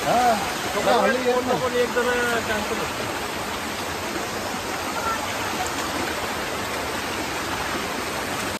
हा, तो काय हल्ली येत नाही. कोणी एक जण कॅन्सल होतं